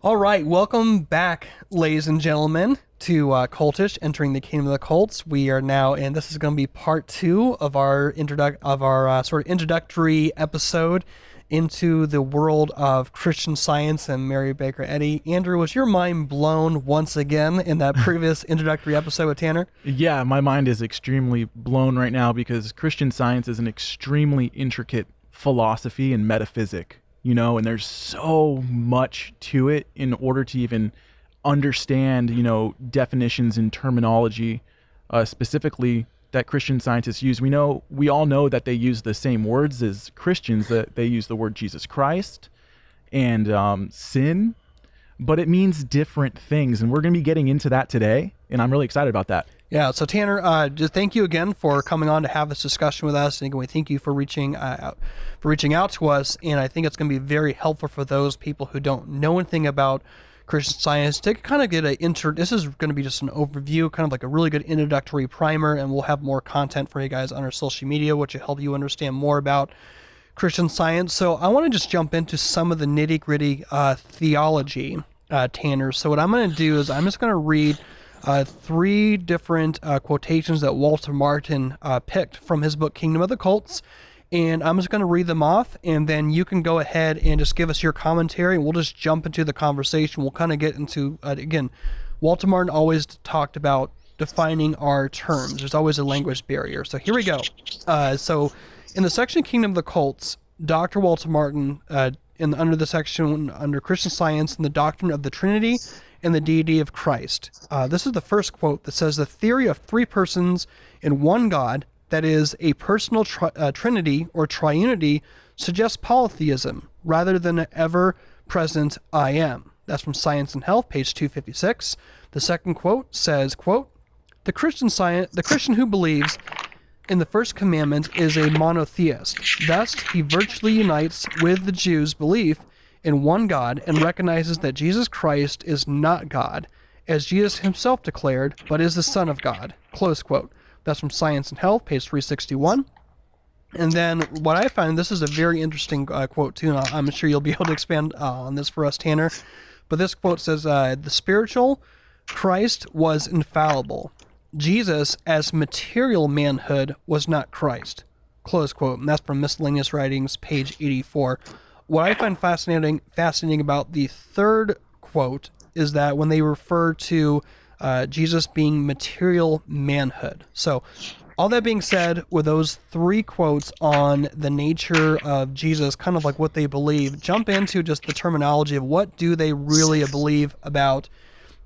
All right, welcome back, ladies and gentlemen, to uh, Cultish Entering the Kingdom of the Cults. We are now, and this is going to be part two of our introduc- of our uh, sort of introductory episode into the world of Christian Science and Mary Baker Eddy. Andrew, was your mind blown once again in that previous introductory episode with Tanner? Yeah, my mind is extremely blown right now because Christian Science is an extremely intricate philosophy and metaphysic you know, and there's so much to it in order to even understand, you know, definitions and terminology, uh, specifically that Christian scientists use. We know, we all know that they use the same words as Christians. That they use the word Jesus Christ and um, sin, but it means different things, and we're going to be getting into that today, and I'm really excited about that. Yeah. So Tanner, uh, just thank you again for coming on to have this discussion with us, and we thank you for reaching uh, out, for reaching out to us. And I think it's going to be very helpful for those people who don't know anything about Christian Science to kind of get a inter. This is going to be just an overview, kind of like a really good introductory primer, and we'll have more content for you guys on our social media, which will help you understand more about Christian Science. So I want to just jump into some of the nitty gritty uh, theology, uh, Tanner. So what I'm going to do is I'm just going to read uh, three different uh, quotations that Walter Martin uh, picked from his book Kingdom of the Cults. And I'm just going to read them off, and then you can go ahead and just give us your commentary, and we'll just jump into the conversation. We'll kind of get into, uh, again, Walter Martin always talked about defining our terms. There's always a language barrier. So here we go. Uh, so in the section Kingdom of the Cults, Dr. Walter Martin, uh, in under the section under Christian Science and the Doctrine of the Trinity, and the deity of Christ. Uh, this is the first quote that says the theory of three persons in one God, that is, a personal tri- uh, trinity or triunity, suggests polytheism rather than an ever present I am. That's from Science and Health, page 256. The second quote says, quote, the Christian science, the Christian who believes in the first commandment is a monotheist. Thus, he virtually unites with the Jews' belief in one God and recognizes that Jesus Christ is not God, as Jesus himself declared, but is the Son of God. Close quote. That's from Science and Health, page 361. And then what I find, this is a very interesting uh, quote too, and I'm sure you'll be able to expand uh, on this for us, Tanner. But this quote says, uh, "The spiritual Christ was infallible. Jesus, as material manhood, was not Christ." Close quote. And that's from Miscellaneous Writings, page 84 what I find fascinating fascinating about the third quote is that when they refer to uh, Jesus being material manhood. So, all that being said, with those three quotes on the nature of Jesus, kind of like what they believe, jump into just the terminology of what do they really believe about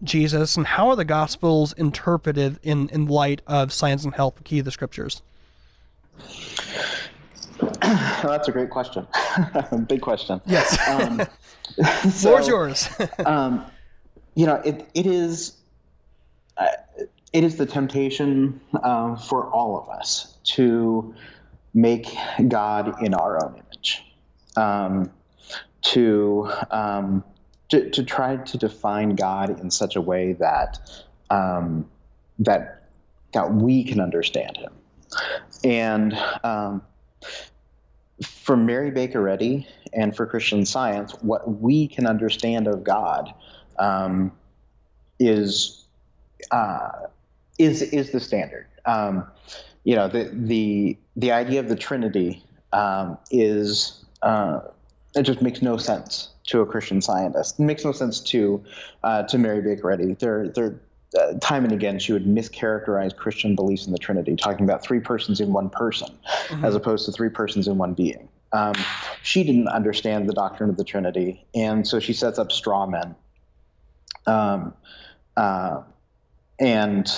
Jesus and how are the Gospels interpreted in, in light of science and health, key of the scriptures? that's a great question. Big question. Yes. Um, Floor's yours. um, you know, it, it is uh, it is the temptation uh, for all of us to make God in our own image, um, to, um, to, to try to define God in such a way that um, that that we can understand Him, and um, for Mary Baker Eddy and for Christian Science, what we can understand of God um, is uh, is is the standard. Um, you know, the the the idea of the Trinity um, is uh, it just makes no sense to a Christian scientist. It makes no sense to uh, to Mary Baker Eddy. They're they're uh, time and again, she would mischaracterize Christian beliefs in the Trinity, talking about three persons in one person, mm-hmm. as opposed to three persons in one being. Um, she didn't understand the doctrine of the Trinity, and so she sets up straw men. Um, uh, and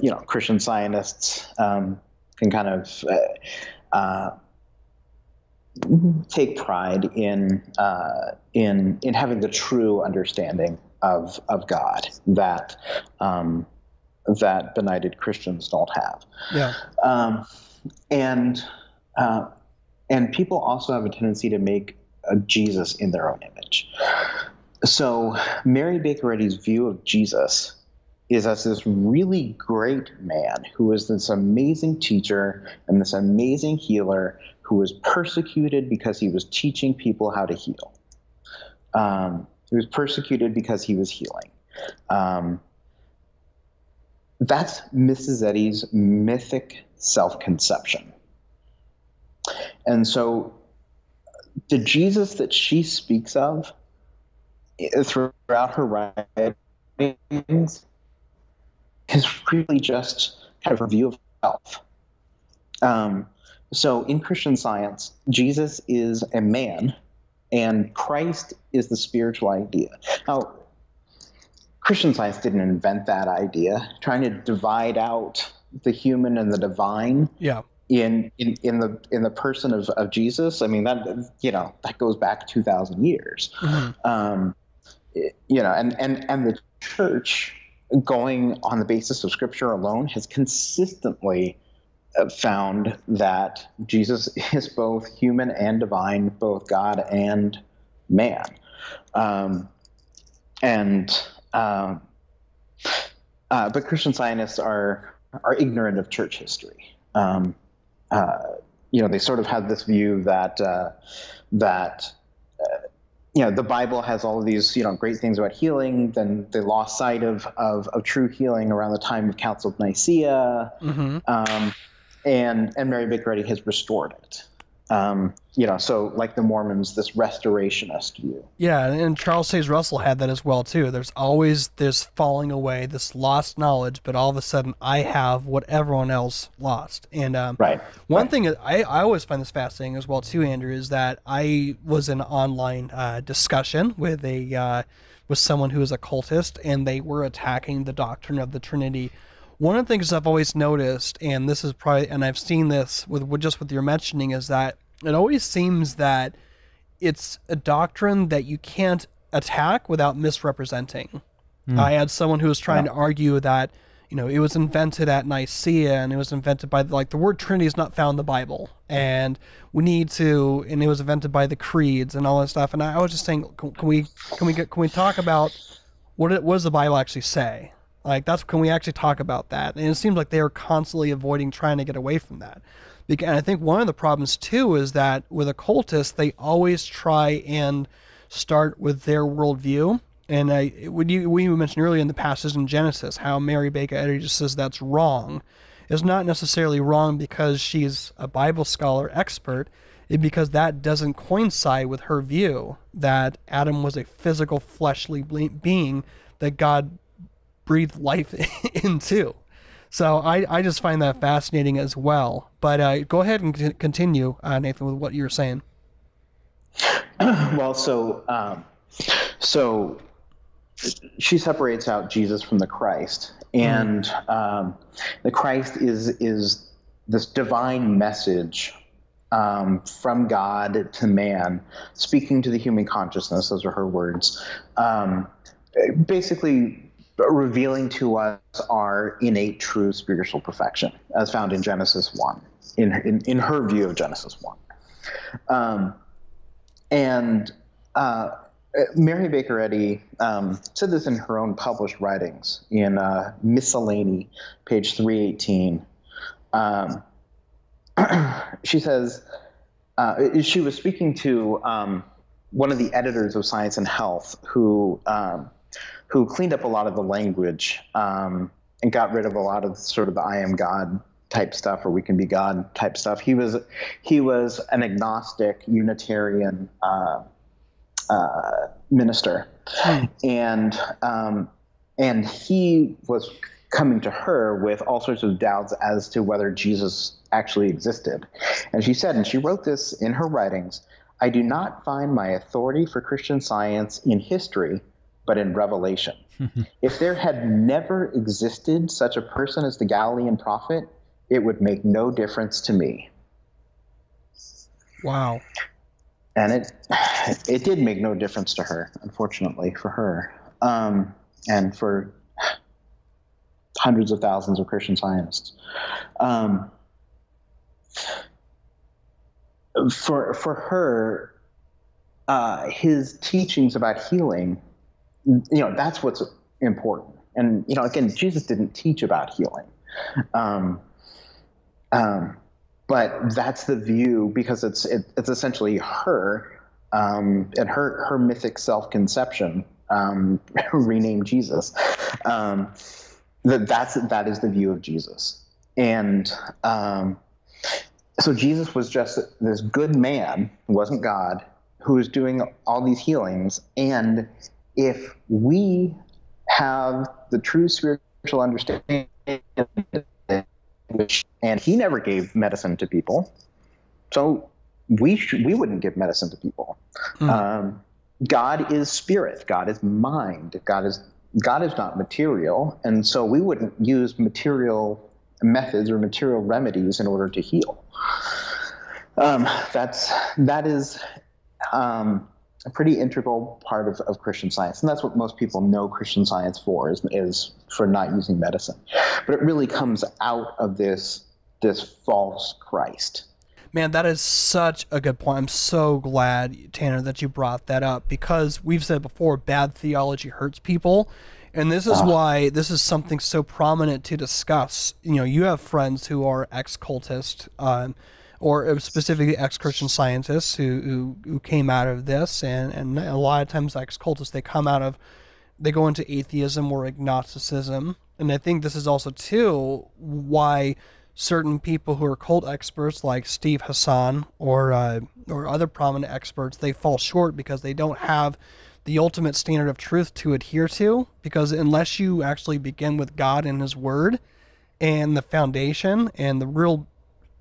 you know, Christian scientists um, can kind of uh, uh, take pride in uh, in in having the true understanding of of God that um, that benighted Christians don't have. Yeah. Um, and uh, and people also have a tendency to make Jesus in their own image. So Mary Baker Eddy's view of Jesus is as this really great man who is this amazing teacher and this amazing healer who was persecuted because he was teaching people how to heal. Um, He was persecuted because he was healing. Um, that's Mrs. Eddy's mythic self conception. And so the Jesus that she speaks of eh, throughout her writings is really just kind of her view of self. Um, so in Christian science, Jesus is a man and Christ is the spiritual idea. Now, Christian science didn't invent that idea, trying to divide out the human and the divine. Yeah. In, in, in the in the person of, of Jesus, I mean that you know that goes back two thousand years, mm-hmm. um, you know, and and and the church going on the basis of Scripture alone has consistently uh, found that Jesus is both human and divine, both God and man. Um, and um, uh, but Christian scientists are are ignorant of church history. Um, you know, they sort of had this view that uh, that uh, you know the Bible has all of these you know great things about healing. Then they lost sight of of, of true healing around the time of Council of Nicaea. Mm-hmm. Um, and and Mary Baker Eddy has restored it. Um, you know, so like the Mormons, this restorationist view. Yeah, and Charles Taze Russell had that as well too. There's always this falling away, this lost knowledge, but all of a sudden I have what everyone else lost. And um, right, one right. thing I, I always find this fascinating as well too, Andrew, is that I was in an online uh, discussion with a uh, with someone who is a cultist, and they were attacking the doctrine of the Trinity one of the things I've always noticed, and this is probably, and I've seen this with, with just with your mentioning, is that it always seems that it's a doctrine that you can't attack without misrepresenting. Mm. I had someone who was trying yeah. to argue that you know it was invented at Nicaea and it was invented by like the word Trinity is not found in the Bible and we need to and it was invented by the creeds and all that stuff and I was just saying can, can we can we get can we talk about what it, what does the Bible actually say like that's can we actually talk about that? And it seems like they are constantly avoiding trying to get away from that. And I think one of the problems too is that with occultists, they always try and start with their worldview. And I, you we mentioned earlier in the passage in Genesis, how Mary Baker Eddy just says that's wrong, is not necessarily wrong because she's a Bible scholar expert, because that doesn't coincide with her view that Adam was a physical fleshly being that God breathe life into. So I, I just find that fascinating as well. But uh, go ahead and continue, uh, Nathan, with what you were saying. well, so um, so she separates out Jesus from the Christ, and mm. um, the Christ is is this divine message um, from God to man, speaking to the human consciousness. Those are her words. Um, basically, revealing to us our innate true spiritual perfection, as found in Genesis 1, in, in, in her view of Genesis 1. Um, and uh, Mary Baker Eddy um, said this in her own published writings in uh, Miscellany, page 318. Um, she says, uh, she was speaking to um, one of the editors of Science and Health who um, who cleaned up a lot of the language um, and got rid of a lot of sort of the I am God type stuff or we can be God type stuff. He was he was an agnostic Unitarian uh, uh, minister, hmm. and um, and he was coming to her with all sorts of doubts as to whether Jesus actually existed. And she said, and she wrote this in her writings. I do not find my authority for Christian science in history but in Revelation. if there had never existed such a person as the Galilean prophet, it would make no difference to me. Wow. And it it did make no difference to her, unfortunately for her, um, and for hundreds of thousands of Christian scientists. Um, for for her, uh, his teachings about healing you know that's what's important and you know again jesus didn't teach about healing um, um, but that's the view because it's it, it's essentially her um, and her her mythic self conception, um, renamed Jesus. Um, that that's that is the view of Jesus, and um, so Jesus was just this good man, wasn't God, who was doing all these healings. And if we have the true spiritual understanding, which and he never gave medicine to people, so we sh- we wouldn't give medicine to people. Mm. Um, God is spirit. God is mind. God is God is not material, and so we wouldn't use material methods or material remedies in order to heal. Um, that's that is um, a pretty integral part of, of Christian science, and that's what most people know Christian science for is is for not using medicine. But it really comes out of this this false Christ. Man, that is such a good point. I'm so glad, Tanner, that you brought that up because we've said before bad theology hurts people. And this is uh, why this is something so prominent to discuss. You know, you have friends who are ex cultists, um, or specifically ex Christian scientists who, who, who came out of this, and, and a lot of times ex cultists they come out of, they go into atheism or agnosticism, and I think this is also too why certain people who are cult experts like Steve Hassan or uh, or other prominent experts they fall short because they don't have the ultimate standard of truth to adhere to. Because unless you actually begin with God and his word and the foundation and the real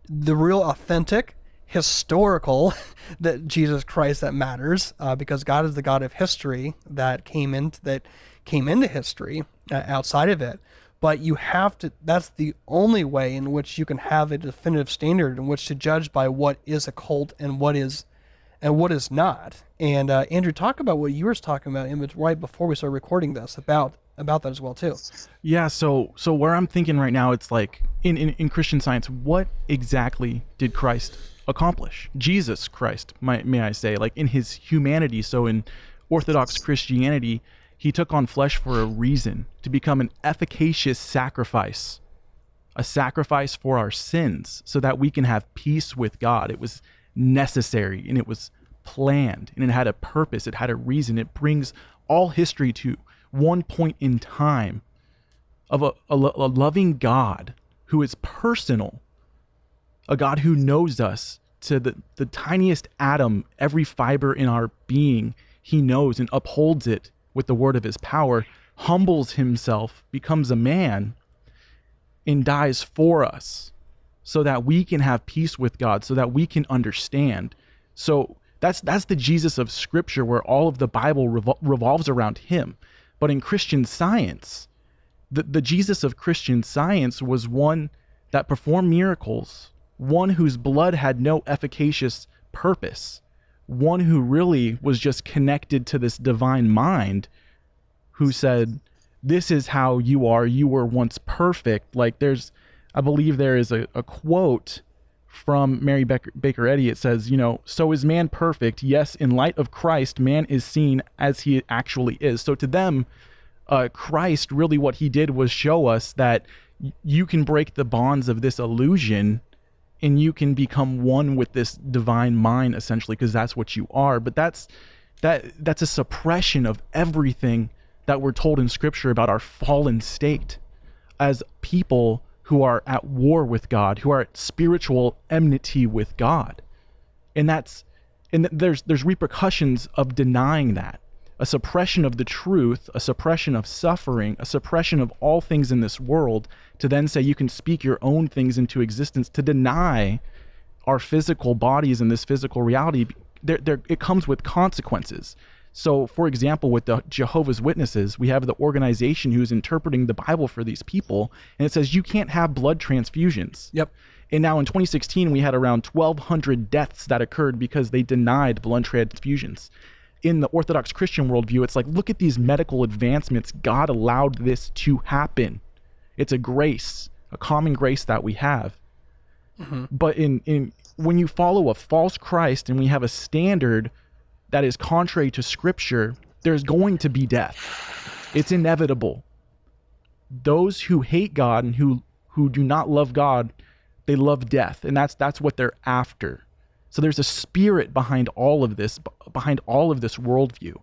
the real authentic historical that Jesus Christ that matters uh, because God is the God of history that came into that came into history uh, outside of it but you have to that's the only way in which you can have a definitive standard in which to judge by what is a cult and what is and what is not. And uh, Andrew, talk about what you were talking about right before we started recording this about about that as well too. Yeah. So so where I'm thinking right now, it's like in, in, in Christian science, what exactly did Christ accomplish? Jesus Christ, may, may I say, like in his humanity. So in Orthodox Christianity, he took on flesh for a reason to become an efficacious sacrifice, a sacrifice for our sins, so that we can have peace with God. It was necessary and it was planned and it had a purpose, it had a reason. It brings all history to one point in time of a, a, a loving God who is personal, a God who knows us to the, the tiniest atom, every fiber in our being, he knows and upholds it with the word of his power, humbles himself, becomes a man, and dies for us so that we can have peace with God, so that we can understand. So that's that's the Jesus of Scripture, where all of the Bible revol- revolves around Him. But in Christian Science, the the Jesus of Christian Science was one that performed miracles, one whose blood had no efficacious purpose, one who really was just connected to this divine mind, who said, "This is how you are. You were once perfect." Like there's I believe there is a, a quote from Mary Baker, Baker Eddy. It says, you know, so is man perfect? Yes, in light of Christ, man is seen as he actually is. So to them, uh, Christ really what he did was show us that you can break the bonds of this illusion and you can become one with this divine mind essentially because that's what you are but that's that that's a suppression of everything that we're told in scripture about our fallen state as people who are at war with God, who are at spiritual enmity with God. And that's and there's there's repercussions of denying that. A suppression of the truth, a suppression of suffering, a suppression of all things in this world to then say you can speak your own things into existence to deny our physical bodies and this physical reality there, there it comes with consequences so, for example, with the Jehovah's Witnesses, we have the organization who's interpreting the Bible for these people, and it says you can't have blood transfusions. Yep. And now in 2016, we had around 1,200 deaths that occurred because they denied blood transfusions. In the Orthodox Christian worldview, it's like, look at these medical advancements. God allowed this to happen. It's a grace, a common grace that we have. Mm-hmm. But in, in when you follow a false Christ and we have a standard that is contrary to scripture, there's going to be death. It's inevitable. Those who hate God and who who do not love God, they love death, and that's that's what they're after. So there's a spirit behind all of this, behind all of this worldview.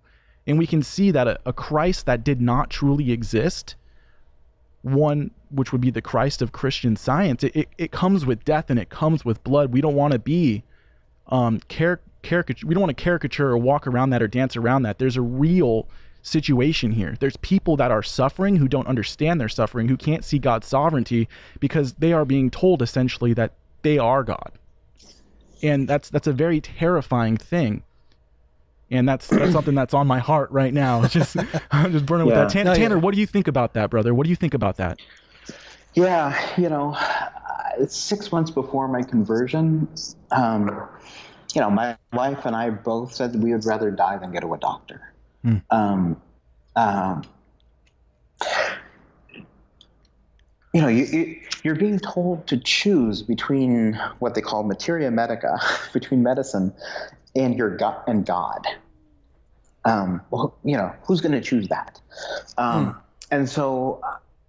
And we can see that a, a Christ that did not truly exist, one which would be the Christ of Christian science, it, it, it comes with death and it comes with blood. We don't want to be um, car- caricature. We don't want to caricature or walk around that or dance around that. There's a real situation here. There's people that are suffering who don't understand their suffering, who can't see God's sovereignty because they are being told essentially that they are God. And that's that's a very terrifying thing. And that's that's something that's on my heart right now. It's just I'm just burning yeah. with that. Tan- no, Tanner, yeah. what do you think about that, brother? What do you think about that? Yeah, you know, it's six months before my conversion. Um, you know, my wife and I both said we would rather die than go to a doctor. Mm. Um, um, you know, you, you, are being told to choose between what they call materia medica, between medicine and your gut and God. Um, well, you know, who's going to choose that? Um, mm. And so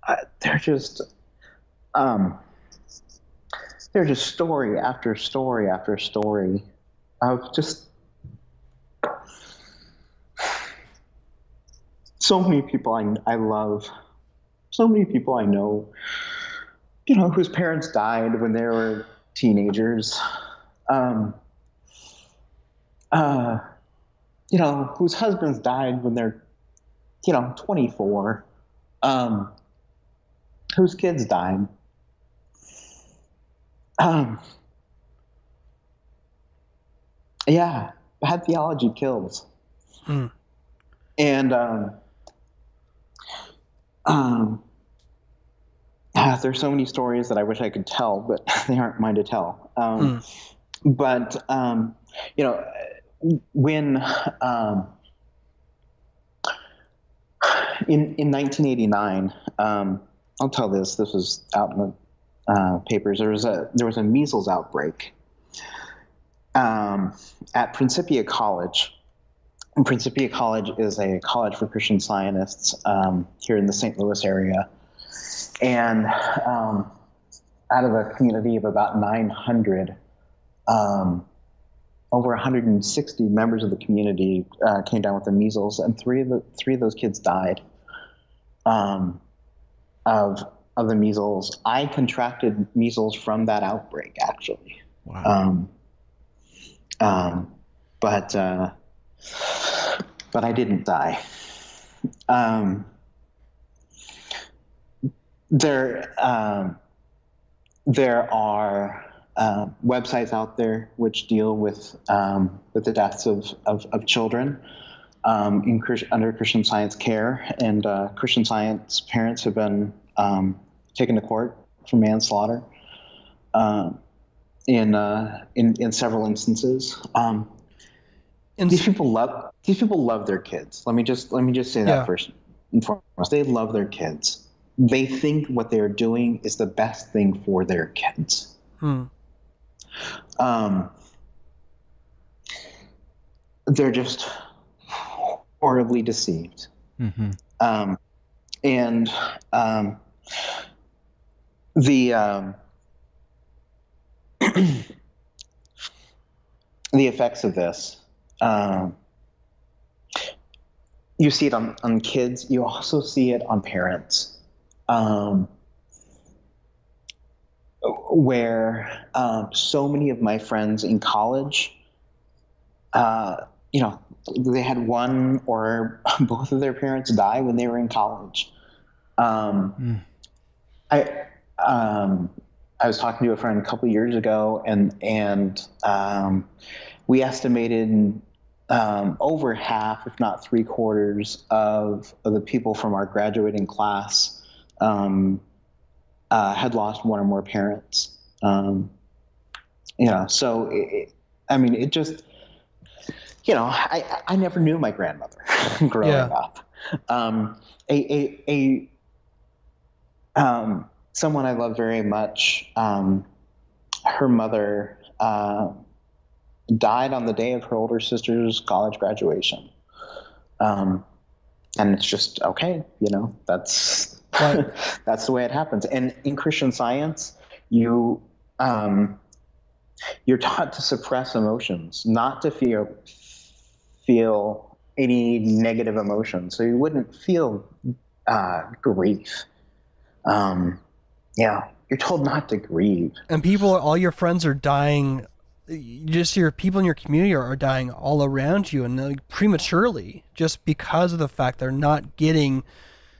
uh, they're just, um, they're just story after story after story of just so many people I, I love, so many people I know, you know, whose parents died when they were teenagers, um, uh, you know, whose husbands died when they're, you know, 24, um, whose kids died. Um, yeah, bad theology kills. Mm. And um, um, ah, there's so many stories that I wish I could tell, but they aren't mine to tell. Um, mm. But um, you know, when um, in in 1989, um, I'll tell this. This was out in the uh, papers. There was a there was a measles outbreak um, at Principia College Principia College is a college for Christian Scientists um, here in the St. Louis area. And um, out of a community of about 900, um, over 160 members of the community uh, came down with the measles, and three of the three of those kids died um, of of the measles. I contracted measles from that outbreak, actually. Wow. Um, um, but uh, but I didn't die. Um, there, um, there are uh, websites out there which deal with um, with the deaths of of, of children um, in under Christian Science care, and uh, Christian Science parents have been um, taken to court for manslaughter. Uh, in, uh, in in several instances, um, and these people love these people love their kids. Let me just let me just say that yeah. first and foremost. They love their kids. They think what they're doing is the best thing for their kids. Hmm. Um, they're just horribly deceived. Mm-hmm. Um, and um, the um, the effects of this um, you see it on, on kids. You also see it on parents, um, where um, so many of my friends in college, uh, you know, they had one or both of their parents die when they were in college. Um, mm. I um, I was talking to a friend a couple years ago, and and um, we estimated um, over half, if not three quarters, of, of the people from our graduating class um, uh, had lost one or more parents. Um, you know, so it, I mean, it just, you know, I, I never knew my grandmother growing yeah. up. Um, a, a, a um, someone I love very much, um, her mother uh, died on the day of her older sister's college graduation. Um, and it's just okay, you know, that's right. that's the way it happens. And in Christian Science, you um, you're taught to suppress emotions, not to feel feel any negative emotions, so you wouldn't feel uh, grief. Um, yeah, you're told not to grieve. And people, all your friends are dying. Just your people in your community are, dying all around you, and like, prematurely, just because of the fact they're not getting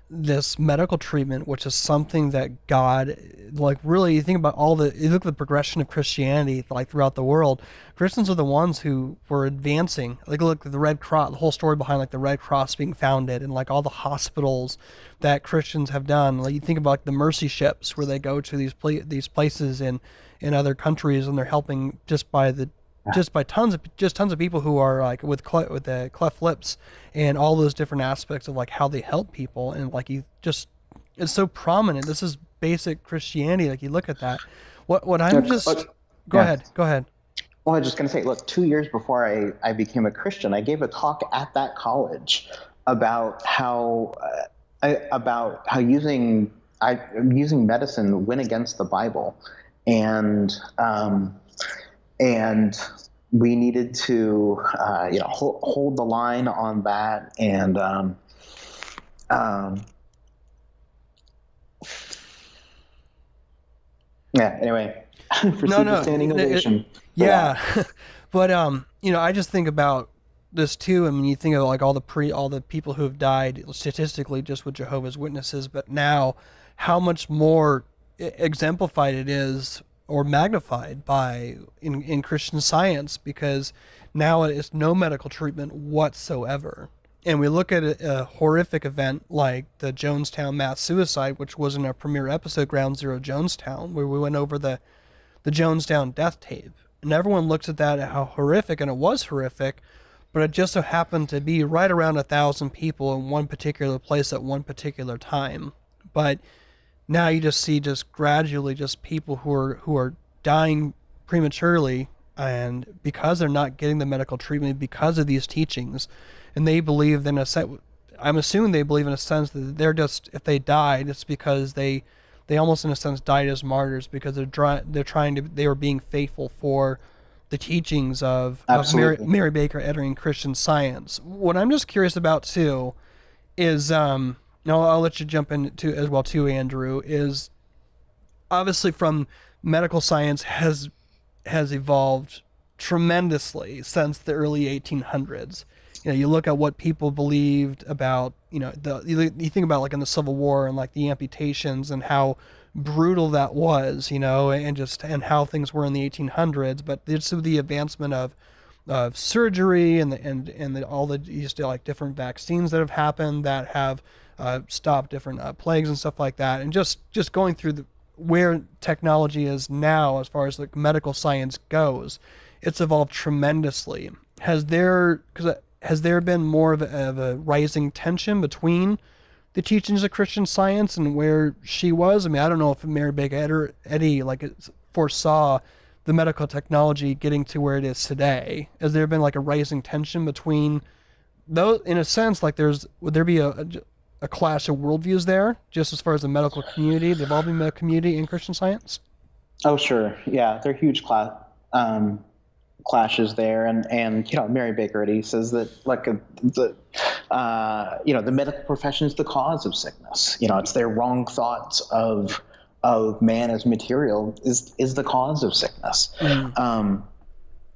this medical treatment, which is something that God, like, really, you think about all the, you look at the progression of Christianity, like, throughout the world. Christians are the ones who were advancing. Like, look at the Red Cross, the whole story behind, like, the Red Cross being founded and, like, all the hospitals that Christians have done. Like, you think about, like, the mercy ships where they go to these, pla- these places in, in other countries and they're helping just by the just by tons of just tons of people who are like with cle- with the cleft lips and all those different aspects of like how they help people and like you just it's so prominent. This is basic Christianity. Like you look at that. What what I'm just go yeah. ahead go ahead. Well, I was just going to say, look, two years before I, I became a Christian, I gave a talk at that college about how uh, I, about how using I using medicine went against the Bible, and um, and we needed to uh, you know hold, hold, the line on that and um, um, yeah anyway no no. standing ovation it, yeah. But um you know i just think about this too I mean you think of like all the pre all the people who have died statistically just with jehovah's witnesses but now how much more exemplified it is or magnified by in, in Christian science because now it's no medical treatment whatsoever. And we look at a, a, horrific event like the Jonestown mass suicide, which was in our premiere episode, Ground Zero Jonestown, where we went over the the Jonestown death tape. And everyone looks at that how horrific, and it was horrific, but it just so happened to be right around a thousand people in one particular place at one particular time. But now you just see just gradually just people who are who are dying prematurely and because they're not getting the medical treatment because of these teachings and they believe in a set i'm assuming they believe in a sense that they're just if they died it's because they they almost in a sense died as martyrs because they're dry, they're trying to they were being faithful for the teachings of, of Mary, Mary, Baker Eddy Christian Science. What I'm just curious about too is um, now I'll let you jump into as well too, Andrew. Is obviously from medical science has has evolved tremendously since the early 1800s. You know, you look at what people believed about, you know, the you, think about like in the Civil War and like the amputations and how brutal that was, you know, and just and how things were in the 1800s. But just the advancement of of surgery and the, and and the, all the just like different vaccines that have happened that have uh, stop different uh, plagues and stuff like that, and just just going through the, where technology is now as far as like medical science goes, it's evolved tremendously. Has there because uh, has there been more of a, of a rising tension between the teachings of Christian Science and where she was? I mean, I don't know if Mary Baker Eddy like foresaw the medical technology getting to where it is today. Has there been like a rising tension between those? In a sense, like there's would there be a, a a clash of worldviews there, just as far as the medical community, the evolving medical community in Christian science? Oh, sure. Yeah, there are huge cla- um, clashes there, and and you know Mary Baker Eddy says that like a, the uh, you know the medical profession is the cause of sickness. You know, it's their wrong thoughts of of man as material is is the cause of sickness. Mm. Um,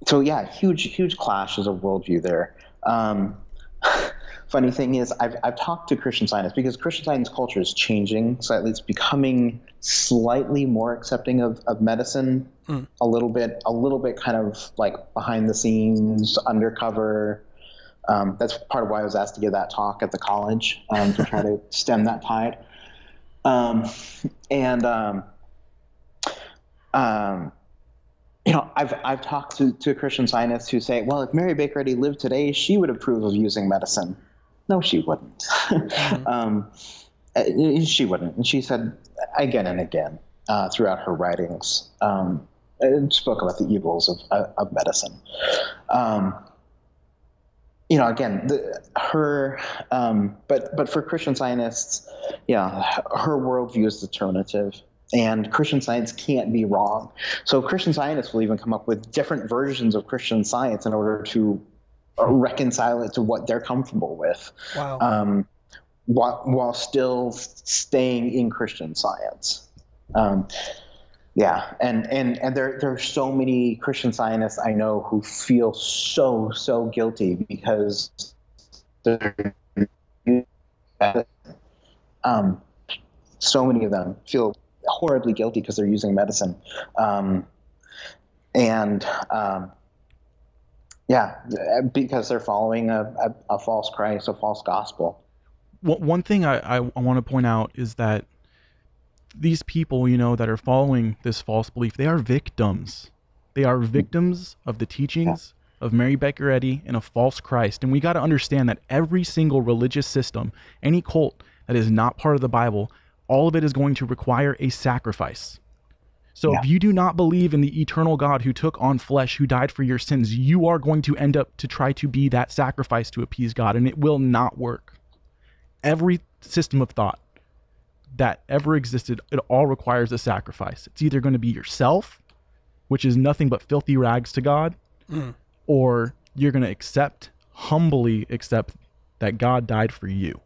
so yeah, huge huge clashes of worldview there. Um, funny thing is I've, I've talked to Christian Scientists because Christian Science culture is changing slightly. It's becoming slightly more accepting of, of medicine, mm. a little bit, a little bit kind of like behind the scenes, undercover. Um, that's part of why I was asked to give that talk at the college um, to try to stem that tide. Um, and um, um, you know, I've I've talked to, to Christian scientists who say, well, if Mary Baker Eddy lived today, she would approve of using medicine. No, she wouldn't. Mm-hmm. um, uh, she wouldn't. And she said again and again uh, throughout her writings, um, spoke about the evils of, uh, of medicine. Um, you know, again, the, her, um, but but for Christian Scientists, yeah, her worldview is determinative. and Christian Science can't be wrong. So Christian scientists will even come up with different versions of Christian Science in order to uh, reconcile it to what they're comfortable with. Wow. Um, while, while still staying in Christian Science. Um, yeah, and and and there there are so many Christian scientists I know who feel so so guilty because they're um, so many of them feel horribly guilty because they're using medicine, um, and um, yeah, uh, because they're following a, a, a, false Christ, a false gospel. One thing I, I, want to point out is that these people, you know, that are following this false belief, they are victims. They are victims of the teachings of Mary Baker Eddy and a false Christ. And we got to understand that every single religious system, any cult that is not part of the Bible, all of it is going to require a sacrifice. So yeah. if you do not believe in the eternal God who took on flesh, who died for your sins, you are going to end up to try to be that sacrifice to appease God, and it will not work. Every system of thought that ever existed, it all requires a sacrifice. It's either going to be yourself, which is nothing but filthy rags to God, mm. or you're going to accept, humbly accept that God died for you.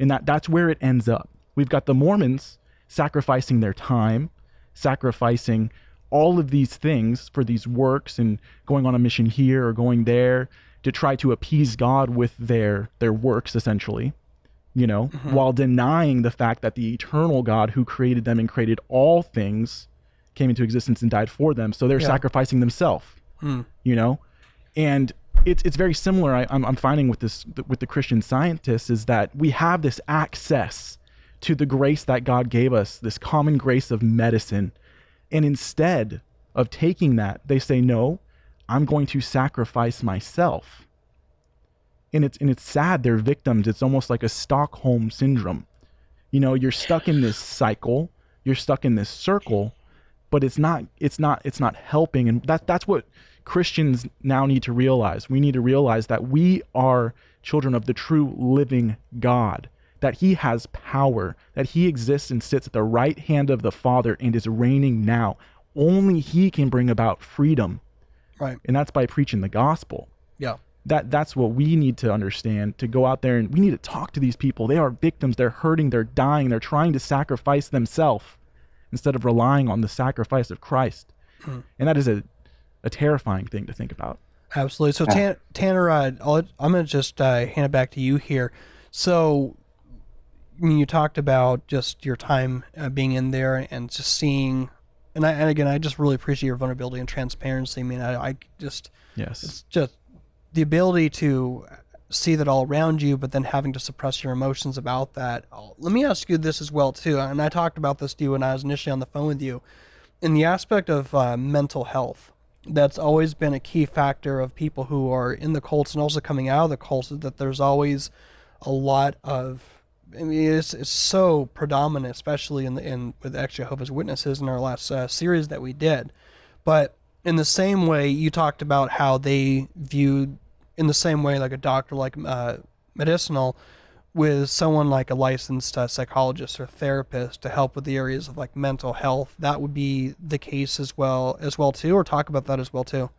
And that that's where it ends up. We've got the Mormons sacrificing their time, sacrificing all of these things for these works and going on a mission here or going there to try to appease God with their their works essentially you know, mm-hmm. while denying the fact that the eternal God who created them and created all things came into existence and died for them. So they're yeah. sacrificing themselves, mm. you know, and it's it's very similar. I, I'm I'm finding with this with the Christian scientists is that we have this access to the grace that God gave us, this common grace of medicine, and instead of taking that, they say no. I'm going to sacrifice myself. And it's and it's sad they're victims. It's almost like a stockholm syndrome. You know you're stuck in this cycle you're stuck in this circle but it's not it's not it's not helping. And that that's what christians now need to realize. We need to realize that we are children of the true living god that he has power that he exists and sits at the right hand of the father and is reigning now. Only he can bring about freedom. Right. And that's by preaching the gospel. Yeah. That that's what we need to understand to go out there and we need to talk to these people. They are victims. They're hurting. They're dying. They're trying to sacrifice themselves instead of relying on the sacrifice of christ. Hmm. and that is a, a terrifying thing to think about. Absolutely. So Tan- tanner uh, i'm going to just uh, hand it back to you here. So I mean, you talked about just your time uh, being in there and just seeing and, I, and again i just really appreciate your vulnerability and transparency i mean i, I just yes it's just the ability to see that all around you, but then having to suppress your emotions about that. Let me ask you this as well too, and I talked about this to you when I was initially on the phone with you. In the aspect of uh, mental health, that's always been a key factor of people who are in the cults and also coming out of the cults. Is that there's always a lot of I mean, it's, it's so predominant, especially in the, in with ex Jehovah's Witnesses in our last uh, series that we did. But in the same way you talked about how they viewed in the same way like a doctor like uh, medicinal with someone like a licensed uh, psychologist or therapist to help with the areas of like mental health that would be the case as well as well too or talk about that as well too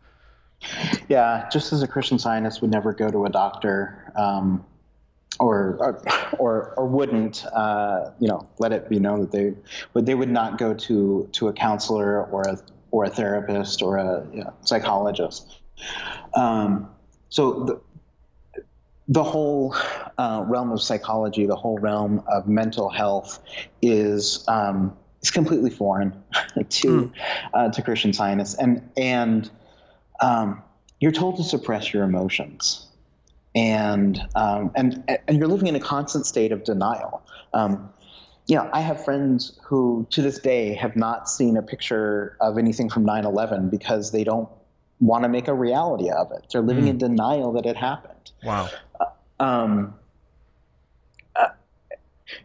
yeah just as a christian scientist would never go to a doctor um, or, or or wouldn't uh, you know let it be known that they would they would not go to to a counselor or a or a therapist or a you know, psychologist. Um, so the, the whole uh, realm of psychology, the whole realm of mental health is um, is completely foreign to mm. uh, to Christian scientists, and and um, you're told to suppress your emotions, and um, and and you're living in a constant state of denial. Um, you know, I have friends who to this day have not seen a picture of anything from 9 11 because they don't want to make a reality of it. They're living mm. in denial that it happened. Wow. Uh, um, uh,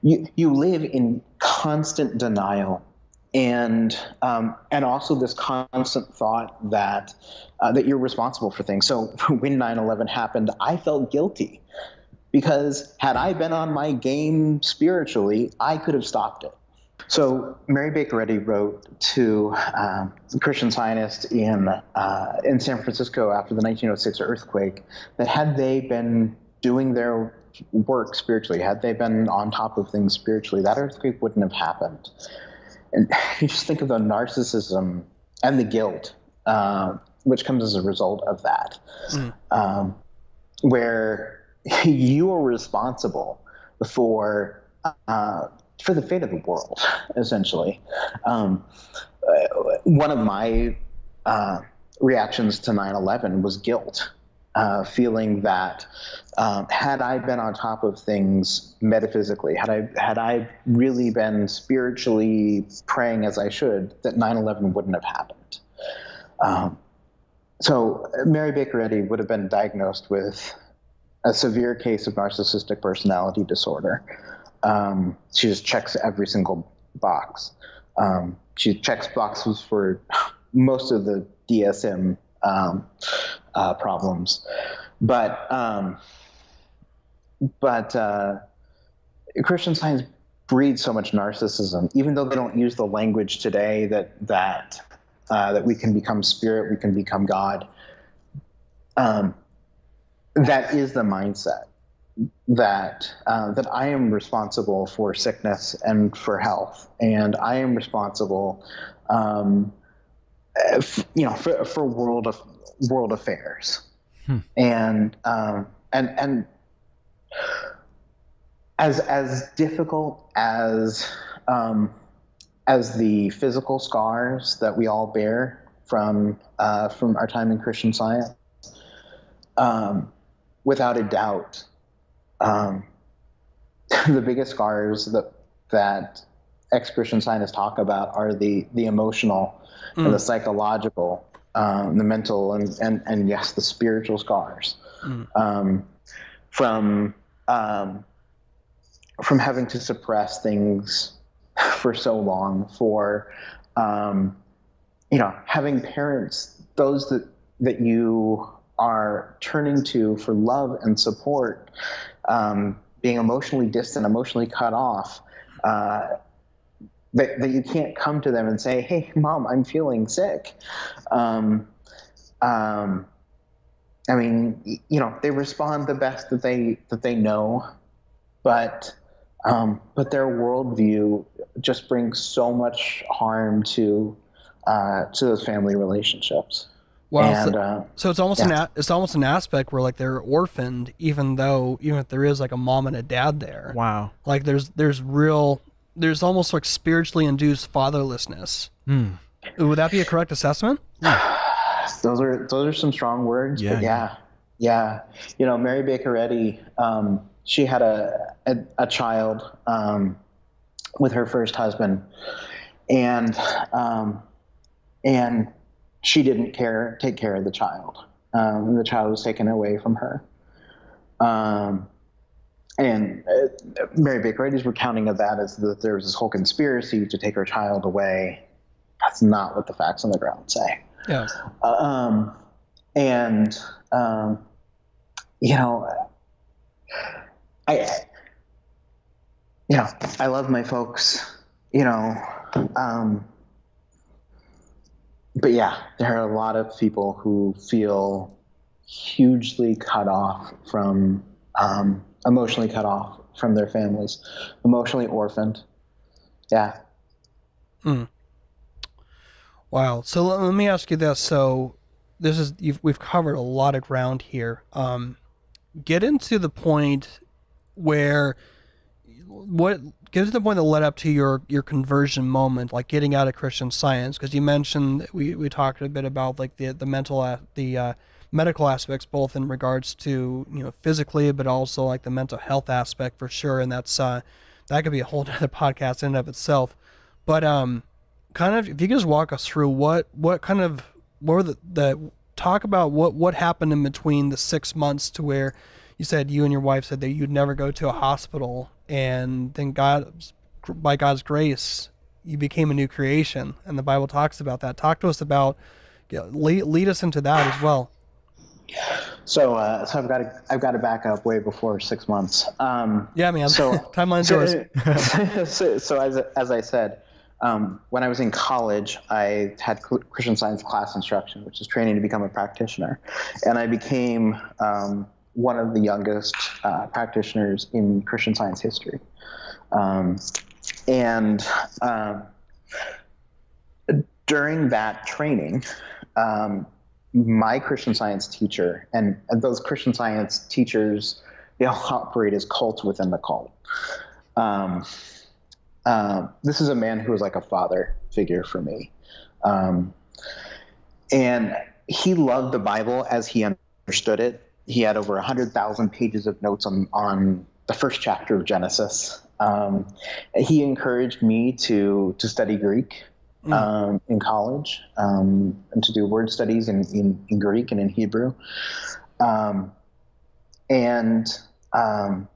you, you live in constant denial and um, and also this constant thought that uh, that you're responsible for things. So when 9/11 happened, I felt guilty because had I been on my game spiritually, I could have stopped it. So Mary Baker Eddy wrote to um, Christian Scientists in uh, in San Francisco after the 1906 earthquake that had they been doing their work spiritually, had they been on top of things spiritually, that earthquake wouldn't have happened. And you just think of the narcissism and the guilt uh, which comes as a result of that, mm. um, where you are responsible for uh, for the fate of the world, essentially. Um, uh, one of my uh, reactions to 9/11 was guilt, uh, feeling that um, had I been on top of things metaphysically, had I had I really been spiritually praying as I should, that 9/11 wouldn't have happened. Um, so Mary Baker Eddy would have been diagnosed with a severe case of narcissistic personality disorder. Um, she just checks every single box. Um, she checks boxes for most of the DSM um, uh, problems, but um, but uh, Christian Science breeds so much narcissism, even though they don't use the language today that that uh, that we can become spirit, we can become God. Um, that is the mindset that uh, that I am responsible for sickness and for health, and I am responsible, um, f- you know, for, for world of world affairs, hmm. and um, and and as as difficult as um, as the physical scars that we all bear from uh, from our time in Christian Science, um, without a doubt, um, the biggest scars that that ex-Christian scientists talk about are the the emotional mm. and the psychological, um, the mental, and, and and yes, the spiritual scars mm. from um, from having to suppress things for so long for um, you know having parents those that that you are turning to for love and support um, being emotionally distant emotionally cut off uh, that, that you can't come to them and say hey mom i'm feeling sick um, um, i mean you know they respond the best that they that they know but um, but their worldview just brings so much harm to uh, to those family relationships. Well, and, so, uh, so, it's almost yeah. an it's almost an aspect where like they're orphaned, even though even if there is like a mom and a dad there. Wow. Like there's there's real there's almost like spiritually induced fatherlessness. Mm. Would that be a correct assessment? those are those are some strong words. Yeah. yeah. Yeah. You know, Mary Baker Eddy. Um, she had a a, a child um, with her first husband, and um, and she didn't care take care of the child. Um, the child was taken away from her. Um, and uh, Mary Baker Eddy's recounting of that is that there was this whole conspiracy to take her child away. That's not what the facts on the ground say. Yeah. Uh, um, and um, you know, I, you know, I love my folks, you know, um, but yeah, there are a lot of people who feel hugely cut off from, um, emotionally cut off from their families, emotionally orphaned. Yeah. Mm. Wow. So let me ask you this. So this is we've covered a lot of ground here. Um, get into the point where what gives the point that led up to your your conversion moment, like getting out of Christian Science? Because you mentioned we, we talked a bit about like the the mental the uh, medical aspects, both in regards to you know physically, but also like the mental health aspect for sure, and that's uh, that could be a whole other podcast in and of itself. But um, kind of if you could just walk us through what what kind of what were the, the talk about what what happened in between the six months to where you said you and your wife said that you'd never go to a hospital, and then God, by God's grace, you became a new creation, and the Bible talks about that. Talk to us about, lead, lead us into that as well. So, uh, so I've got to I've got to back up way before six months. Um, Yeah, man. So Timeline's so, yours. so, so as as I said, um, when I was in college, I had Christian Science class instruction, which is training to become a practitioner, and I became um, one of the youngest uh, practitioners in Christian Science history. Um, and um, during that training, um, my Christian Science teacher and, those Christian Science teachers, they all operate as cults within the cult. Um, uh, this is a man who was like a father figure for me. Um, and he loved the Bible as he understood it. He had over 100,000 pages of notes on, on the first chapter of Genesis. Um, he encouraged me to, to study Greek um, in college um, and to do word studies in, in, in Greek and in Hebrew. Um, and um,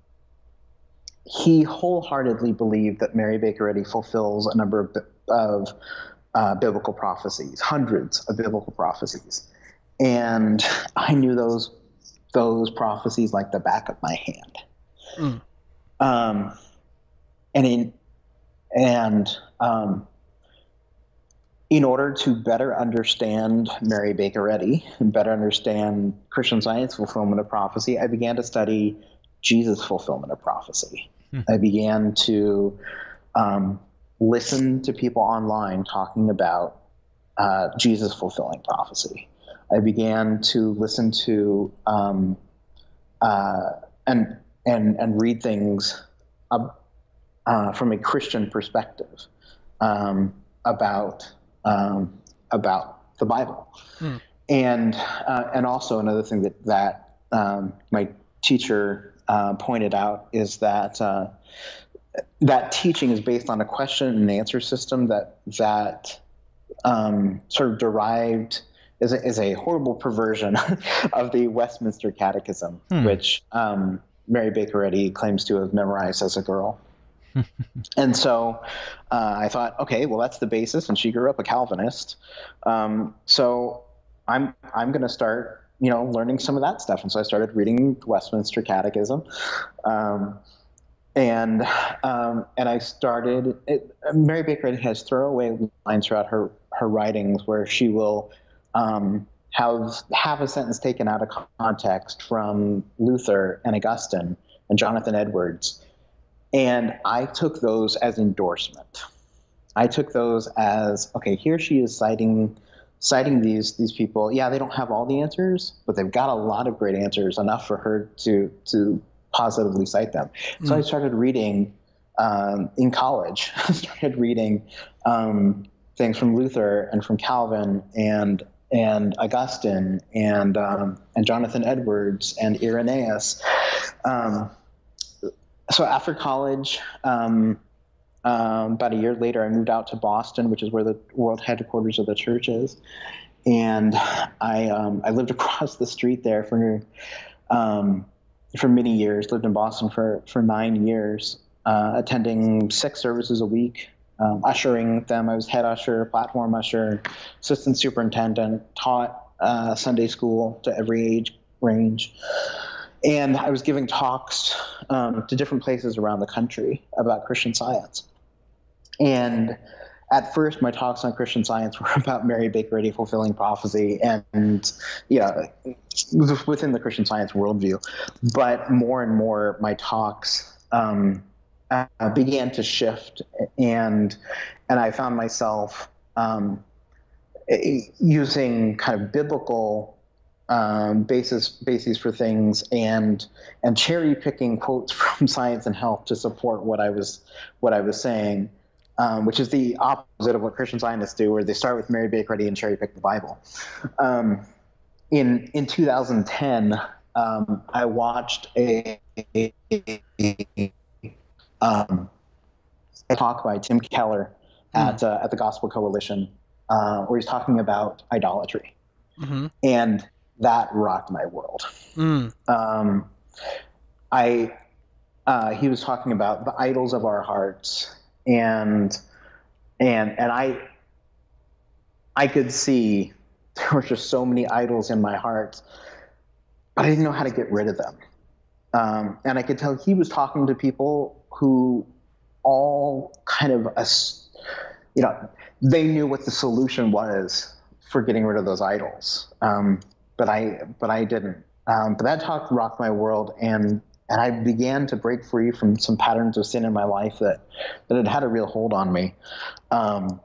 he wholeheartedly believed that Mary Baker Eddy fulfills a number of, of uh, biblical prophecies, hundreds of biblical prophecies. And I knew those those prophecies like the back of my hand. Mm. Um, and in and um, in order to better understand Mary Baker Eddy and better understand Christian Science fulfillment of prophecy, I began to study Jesus fulfillment of prophecy. Hmm. I began to um, listen to people online talking about uh, Jesus fulfilling prophecy. I began to listen to um, uh, and and and read things uh, uh, from a Christian perspective um, about um, about the Bible, Hmm. and uh, and also another thing that that um, my teacher uh, pointed out is that uh, that teaching is based on a question and answer system that that um, sort of derived is a, is a horrible perversion of the Westminster Catechism, Hmm. which um, Mary Baker Eddy claims to have memorized as a girl. And so uh, I thought, okay, well that's the basis, and she grew up a Calvinist, um, so I'm I'm going to start, you know, learning some of that stuff. And so I started reading Westminster Catechism, um, and um, and I started. It, Mary Baker has throwaway lines throughout her her writings where she will um, have have a sentence taken out of context from Luther and Augustine and Jonathan Edwards, and I took those as endorsement. I took those as okay. Here she is citing citing these these people. Yeah, they don't have all the answers, but they've got a lot of great answers, enough for her to to positively cite them. So I started reading um, in college. I started reading um, things from Luther and from Calvin and and Augustine and um, and Jonathan Edwards and Irenaeus. Um, so after college, um, um, about a year later, I moved out to Boston, which is where the world headquarters of the church is, and I um, I lived across the street there for um, for many years. Lived in Boston for for nine years, uh, attending six services a week, um, ushering them. I was head usher, platform usher, assistant superintendent, taught uh, Sunday school to every age range. And I was giving talks um, to different places around the country about Christian science. And at first, my talks on Christian science were about Mary Baker Eddy fulfilling prophecy and, yeah, within the Christian science worldview. But more and more, my talks um, uh, began to shift, and and I found myself um, using kind of biblical um, basis bases for things and and cherry picking quotes from Science and Health to support what I was what I was saying, um, which is the opposite of what Christian Scientists do, where they start with Mary Baker Eddy and cherry pick the Bible. Um, in in 2010, um, I watched a, um, a talk by Tim Keller at uh, at the Gospel Coalition, uh, where he's talking about idolatry, hmm and that rocked my world. Mm. Um, I uh, he was talking about the idols of our hearts, and and and I I could see there were just so many idols in my heart but I didn't know how to get rid of them. Um, and I could tell he was talking to people who all kind of, us, you know, they knew what the solution was for getting rid of those idols. Um, but I, but I didn't. Um, but that talk rocked my world, and and I began to break free from some patterns of sin in my life that that had had a real hold on me. Um,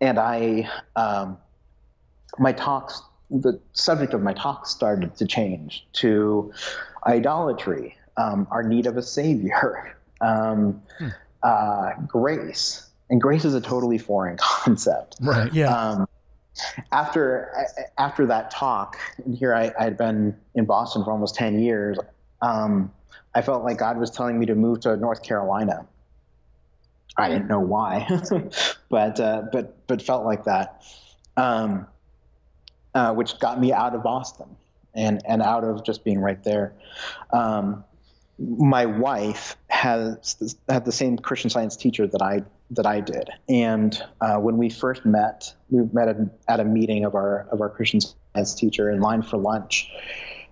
and I, um, my talks, the subject of my talks started to change to idolatry, um, our need of a savior, um, hmm. uh, grace, and grace is a totally foreign concept. Right. Yeah. After after that talk, here I, had been in Boston for almost ten years. Um, I felt like God was telling me to move to North Carolina. I didn't know why, but uh, but but felt like that, um, uh, which got me out of Boston and and out of just being right there. Um, my wife has had the same Christian Science teacher that I that I did, and uh, when we first met, we met at, a meeting of our of our Christian Science teacher in line for lunch,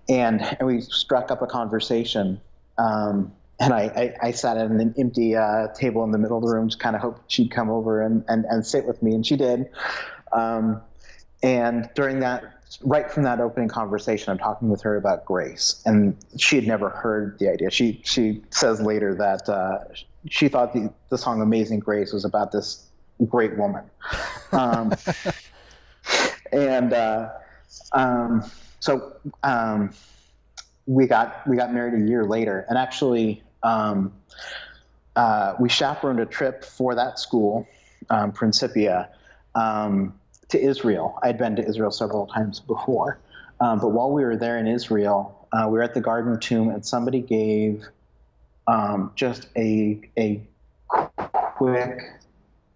and, and we struck up a conversation. Um, and I, I, I, sat at an empty uh, table in the middle of the room, just kind of hoped she'd come over and, and, and sit with me, and she did. Um, and during that, right from that opening conversation, I'm talking with her about grace, and she had never heard the idea. She she says later that uh, she thought the, the song "Amazing Grace" was about this great woman, um, and uh, um, so um, we got we got married a year later, and actually um, uh, we chaperoned a trip for that school, um, Principia, um, to Israel. I'd been to Israel several times before, um, but while we were there in Israel, uh, we were at the Garden Tomb, and somebody gave um, just a a quick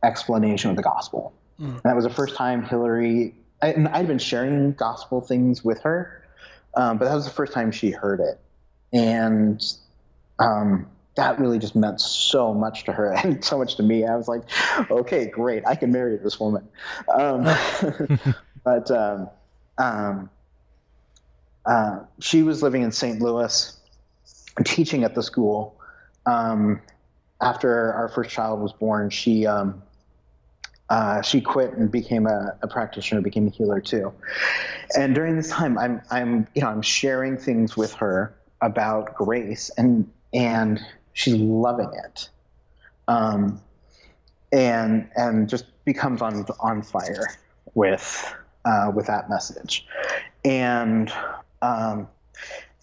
explanation of the gospel. Mm. that was the first time Hillary. I, and I'd been sharing gospel things with her, um, but that was the first time she heard it, and um, that really just meant so much to her and so much to me. I was like, okay, great, I can marry this woman. Um, but um, um, uh, she was living in St. Louis, teaching at the school. Um, after our first child was born, she um, uh, she quit and became a, a, practitioner, became a healer too. And during this time, I'm I'm you know I'm sharing things with her about grace and and she's loving it, um, and and just becomes on on fire with uh, with that message, and um,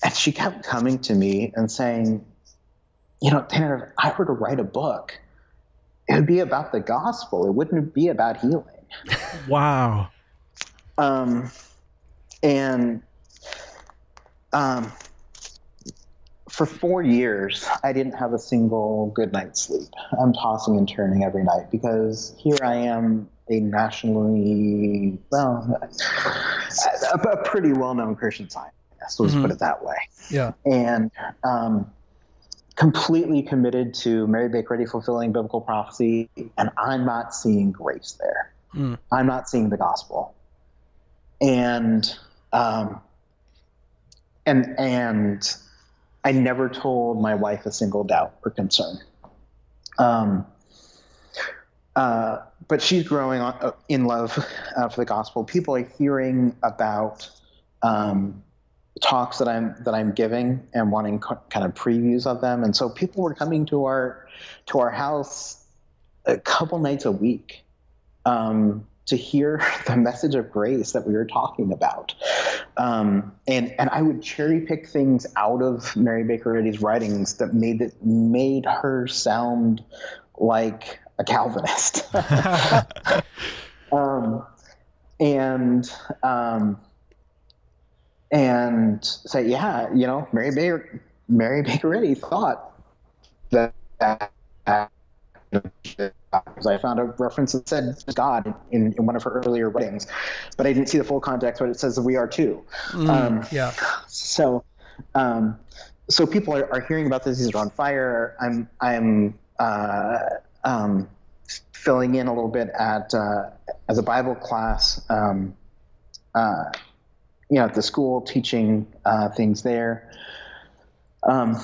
and she kept coming to me and saying, you know, Tanner, if I were to write a book, it would be about the gospel. It wouldn't be about healing. Wow. Um, and um, for four years, I didn't have a single good night's sleep. I'm tossing and turning every night because here I am, a nationally, well, a, a pretty well known Christian scientist, let's mm-hmm. put it that way. Yeah. And um, completely committed to Mary Baker Eddy fulfilling biblical prophecy, and I'm not seeing grace there. Mm. I'm not seeing the gospel. And, um, and, and, I never told my wife a single doubt or concern. Um, uh, but she's growing on, uh, in love uh, for the gospel. People are hearing about um, talks that I'm that I'm giving and wanting co- kind of previews of them, and so people were coming to our to our house a couple nights a week. Um, to hear the message of grace that we were talking about. Um, and and I would cherry pick things out of Mary Baker Eddy's writings that made it made her sound like a Calvinist. um, and um, and say, yeah, you know, Mary Baker Mary Baker Eddy thought that, that I found a reference that said God in, in one of her earlier writings, but I didn't see the full context. But it says that we are too. Mm, um, yeah. So, um, so people are, are hearing about this. These are on fire. I'm I'm uh, um, filling in a little bit at uh, as a Bible class. Um, uh, you know, at the school teaching uh, things there. Um,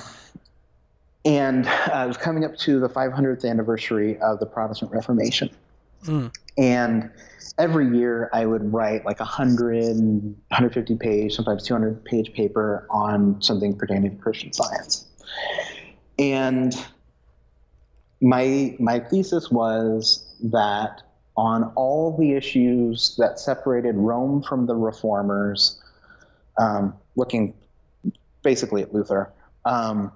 and uh, I was coming up to the 500th anniversary of the Protestant Reformation. Mm. And every year I would write like a 100, 150 page, sometimes 200 page paper on something pertaining to Christian science. And my, my thesis was that on all the issues that separated Rome from the reformers, um, looking basically at Luther, um,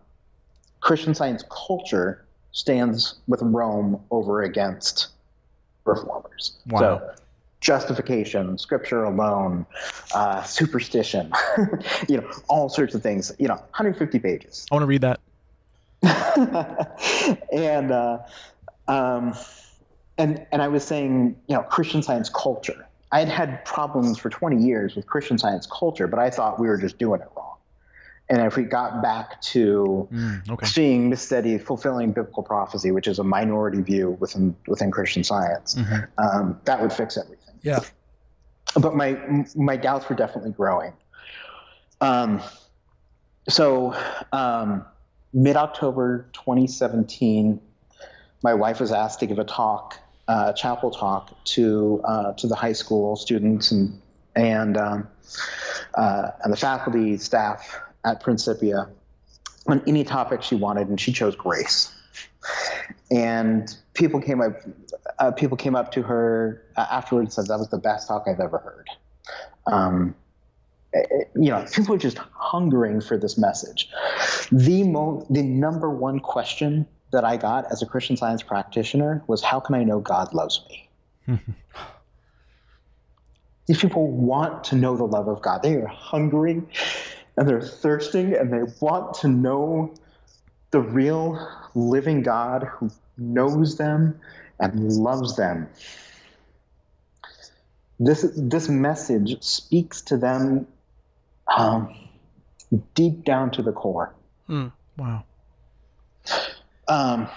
Christian science culture stands with Rome over against reformers. Wow. So justification, scripture alone, uh, superstition, you know, all sorts of things. You know, 150 pages. I want to read that. and uh, um, and and I was saying, you know, Christian Science culture. I had had problems for 20 years with Christian Science culture, but I thought we were just doing it wrong. And if we got back to Mm, okay. seeing Mrs. Eddy fulfilling biblical prophecy, which is a minority view within within Christian Science, Mhm. um, that would fix everything. Yeah. But my my doubts were definitely growing. Um, so um, mid October 2017, my wife was asked to give a talk, uh, chapel talk to uh, to the high school students and and um, uh, and the faculty staff at Principia on any topic she wanted, and she chose grace. And people came up, uh, people came up to her uh, afterwards and said that was the best talk I've ever heard. Um, you know, people are just hungering for this message. The mo- the number one question that I got as a Christian Science practitioner was, "How can I know God loves me?" These people want to know the love of God. They are hungry and they're thirsting and they want to know the real living God who knows them and loves them. This, this message speaks to them um, deep down to the core. Mm. Wow. Um,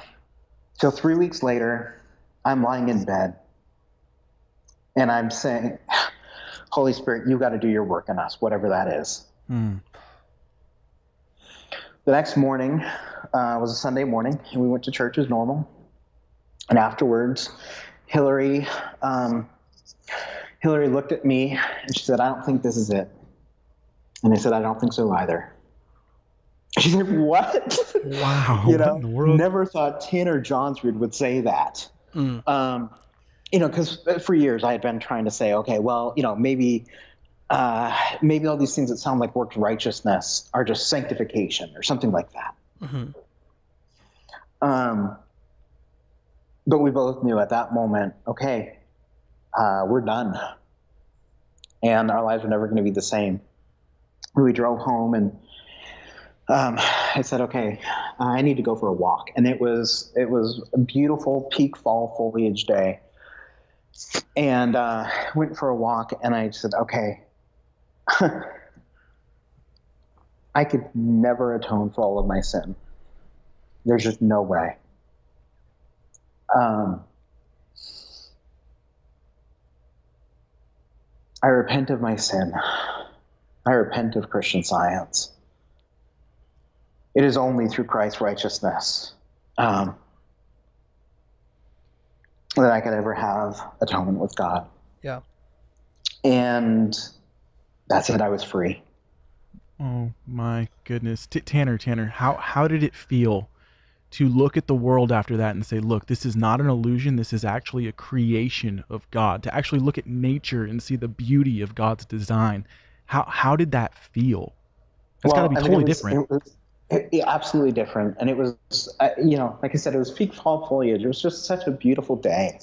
so three weeks later, I'm lying in bed and I'm saying, Holy Spirit, you got to do your work in us, whatever that is. Mm. The next morning uh, was a Sunday morning, and we went to church as normal. And afterwards, Hillary, um, Hillary looked at me and she said, "I don't think this is it." And I said, "I don't think so either." She said, "What?" Wow. you know, in the world? never thought Tanner Johnsrud would say that. Mm. Um, you know, because for years I had been trying to say, okay, well, you know, maybe, uh, maybe all these things that sound like works righteousness are just sanctification or something like that. hmm Um, but we both knew at that moment, okay, uh, we're done, and our lives are never going to be the same. We drove home and um, I said, okay, I need to go for a walk, and it was it was a beautiful peak fall foliage day, and uh, went for a walk, and I said, okay. I could never atone for all of my sin. There's just no way. Um, I repent of my sin. I repent of Christian science. It is only through Christ's righteousness um, that I could ever have atonement with God. Yeah. And that's it. I was free. Oh my goodness, T- Tanner, Tanner, how how did it feel to look at the world after that and say, look, this is not an illusion. This is actually a creation of God. To actually look at nature and see the beauty of God's design. How how did that feel? That's got to be I mean, totally was- different. It was, it- yeah, absolutely different. And it was, uh, you know, like I said, it was peak fall foliage. It was just such a beautiful day.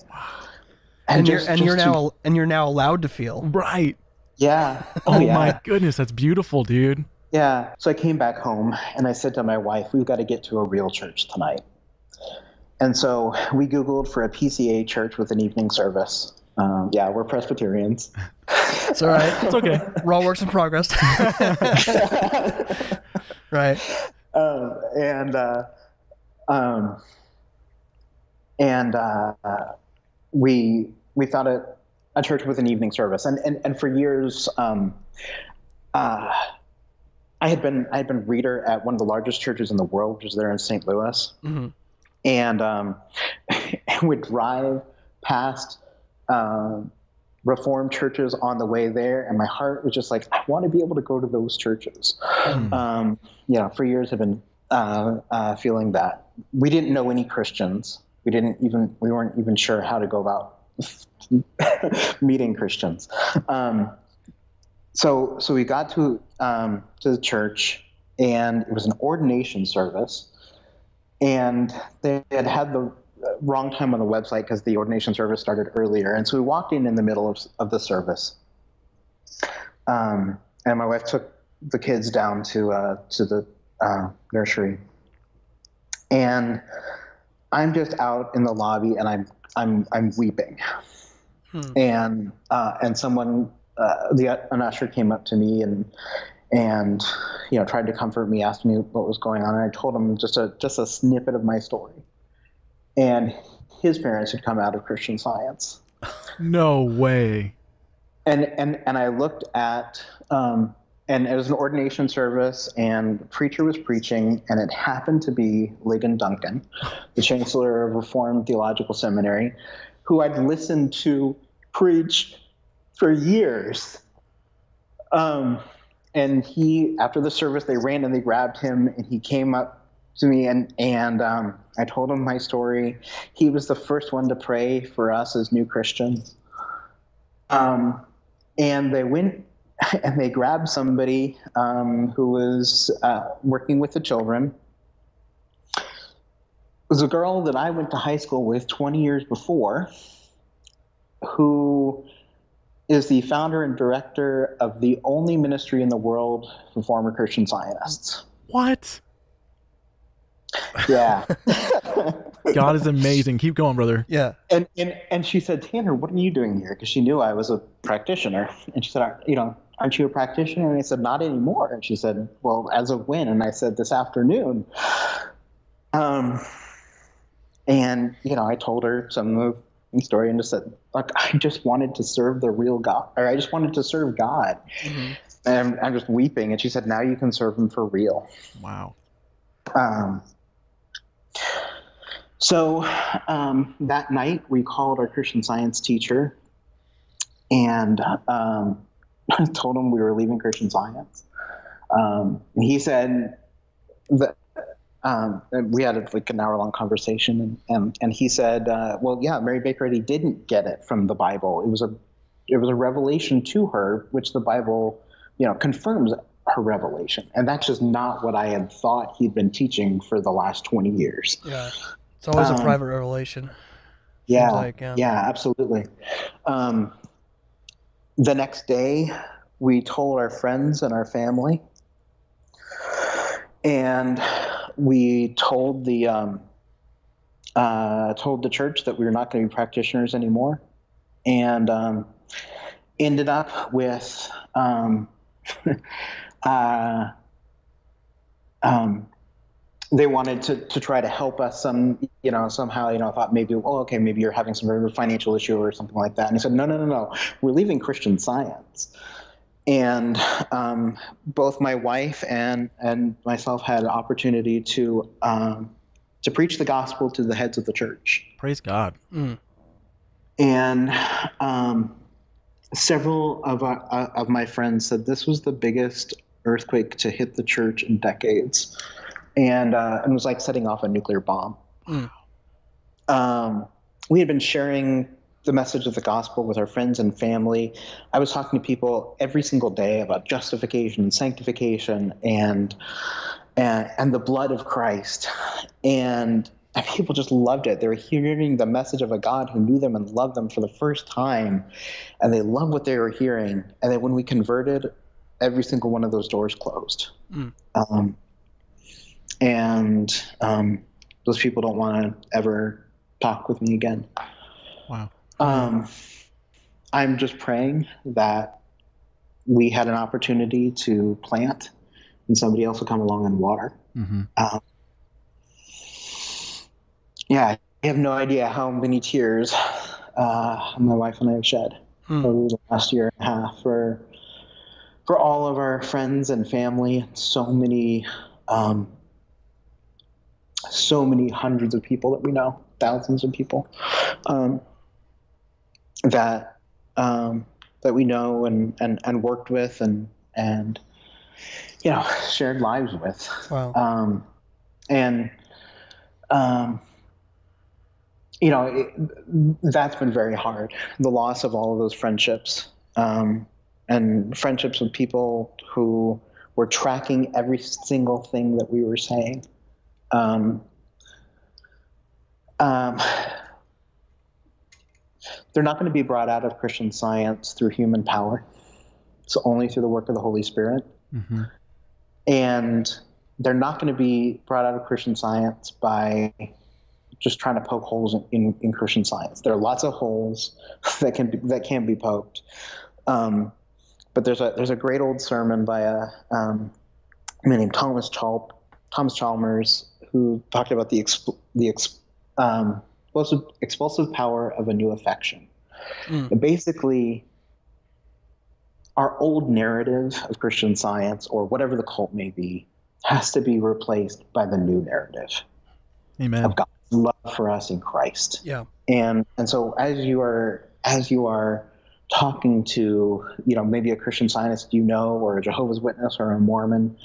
And, you're just- and you're just to- now and you're now allowed to feel. Right. yeah. Oh, yeah. my goodness, that's beautiful, dude. Yeah. So I came back home and I said to my wife, we've got to get to a real church tonight. And so we Googled for a PCA church with an evening service. Um, yeah, we're Presbyterians. It's all right. It's okay. We're all works in progress. right. Um, and uh, um, and uh, we we found a, a church with an evening service, and and, and for years, um, uh, I had been I had been reader at one of the largest churches in the world, which is there in St. Louis, hmm and um, and would drive past um, Reformed churches on the way there, and my heart was just like, I want to be able to go to those churches. Mm. Um, you know, for years i've been uh, uh, feeling that we didn't know any Christians. We didn't even we weren't even sure how to go about meeting Christians. Um, so so we got to um, to the church, and it was an ordination service, and they had had the wrong time on the website because the ordination service started earlier, and so we walked in in the middle of, of the service, um, and my wife took the kids down to uh, to the uh, nursery, and I'm just out in the lobby, and I'm I'm I'm weeping, Hmm. and uh, and someone uh, the an usher came up to me and and you know tried to comfort me, asked me what was going on, and I told him just a just a snippet of my story, and his parents had come out of Christian Science, No way. and and and I looked at um, and it was an ordination service, and the preacher was preaching, and it happened to be Ligon Duncan, the chancellor of Reformed Theological Seminary, who I'd listened to preach for years. Um, and he, after the service, they ran and they grabbed him, and he came up to me, and and um, I told him my story. He was the first one to pray for us as new Christians. Um, and they went and they grabbed somebody um, who was uh, working with the children. It was a girl that I went to high school with 20 years before, who is the founder and director of the only ministry in the world for former Christian Scientists. What? Yeah. God is amazing. Keep going, brother. Yeah. and, and and she said, Tanner, what are you doing here? Because she knew I was a practitioner, and she said, "Are- you know, aren't you a practitioner? And I said, not anymore. And she said, well, as of when? And I said, this afternoon. Um, and you know, I told her some of the story and just said, like, I just wanted to serve the real God, or I just wanted to serve God. Mhm. And I'm, I'm just weeping. And she said, now you can serve him for real. Wow. Um, so um, that night, we called our Christian science teacher and um, told him we were leaving Christian science. Um, he said that um, we had like an hour long conversation, and, and, and he said, uh, "Well, yeah, Mary Baker Eddy didn't get it from the Bible. It was a it was a revelation to her, which the Bible, you know, confirms her revelation, and that's just not what I had thought he'd been teaching for the last twenty years." Yeah. It's always a Um, private revelation. Yeah, like, yeah. yeah, absolutely. Um, the next day, we told our friends and our family, and we told the um, uh, told the church that we were not going to be practitioners anymore, and um, ended up with um, uh, um, they wanted to, to try to help us some you know somehow you know I thought maybe oh okay maybe you're having some financial issue or something like that. And he said no no no no. We're leaving christian science. And um, both my wife and and myself had an opportunity to um, to preach the gospel to the heads of the church. Praise God. Mm. and um, several of our, uh, of my friends said this was the biggest earthquake to hit the church in decades, and uh, it was like setting off a nuclear bomb. Mm. Um, we had been sharing the message of the gospel with our friends and family. I was talking to people every single day about justification, and sanctification, and and, and the blood of Christ, and and people just loved it. They were hearing the message of a God who knew them and loved them for the first time, and they loved what they were hearing. And then when we converted, every single one of those doors closed. Mm. Um, and um, those people don't want to ever talk with me again. Wow. Um, I'm just praying that we had an opportunity to plant, and somebody else will come along and water. hmm Yeah, I have no idea how many tears uh, my wife and I have shed Hmm. over the last year and a half for for for all of our friends and family, so many, um, so many hundreds of people that we know, thousands of people um, that um, that we know and, and, and worked with and and you know shared lives with. Wow. Um, and um, you know it, that's been very hard. The loss of all of those friendships um, and friendships with people who were tracking every single thing that we were saying. Um, um, they're not going to be brought out of Christian science through human power. It's only through the work of the Holy Spirit. Mm-hmm. And they're not going to be brought out of Christian science by just trying to poke holes in, in, in Christian science. There are lots of holes that can be, that can be poked. Um, but there's a there's a great old sermon by a um, man named Thomas Chal- Thomas Chalmers who talked about the exp- the exp- um, explosive, explosive power of a new affection. Mm. Basically, our old narrative of Christian science, or whatever the cult may be, has to be replaced by the new narrative Amen. of God's love for us in Christ. Yeah. And and so as you are as you are talking to you know maybe a Christian Scientist you know, or a Jehovah's Witness, or a Mormon,